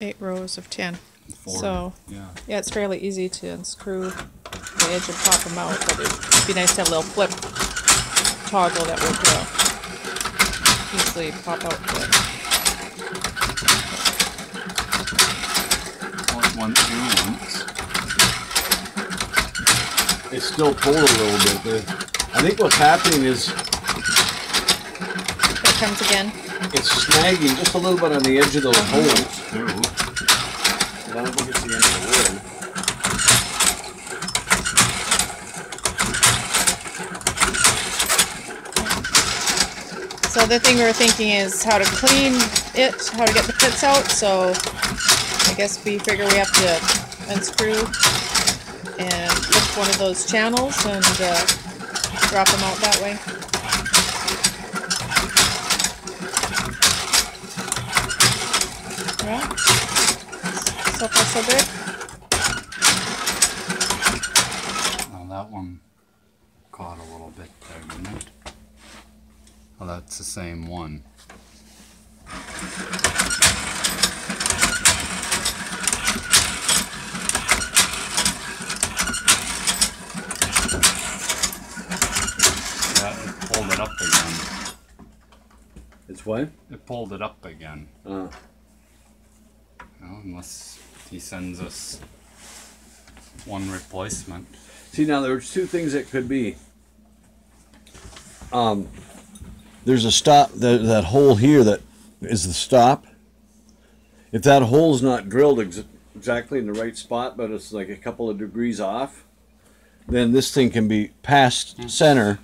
eight rows of ten. Four. So, yeah. yeah, it's fairly easy to unscrew the edge and pop them out, but it'd be nice to have a little flip toggle that would, uh, easily pop out One, one, two, once. It's still pulled a little bit. But I think what's happening is It comes again. It's snagging just a little bit on the edge of those holes. Two. I don't think it's the end of the wood. So the thing we're thinking is how to clean it, how to get the pits out, so I guess we figure we have to unscrew and lift one of those channels and uh, drop them out that way. Yeah. So far so good. Oh, that one caught a little bit there, didn't it? Oh, that's the same one. Pulled it up again. It's what? It pulled it up again. Uh. Well, unless he sends us one replacement. see, now there's two things that could be. Um, there's a stop. That that hole here that is the stop. If that hole's not drilled ex- exactly in the right spot, but it's like a couple of degrees off, then this thing can be past center,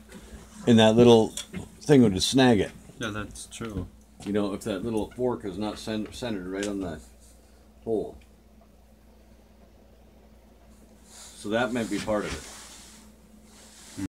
and that little thing would just snag it. Yeah, that's true. You know, if that little fork is not cen- centered right on that So that might be part of it.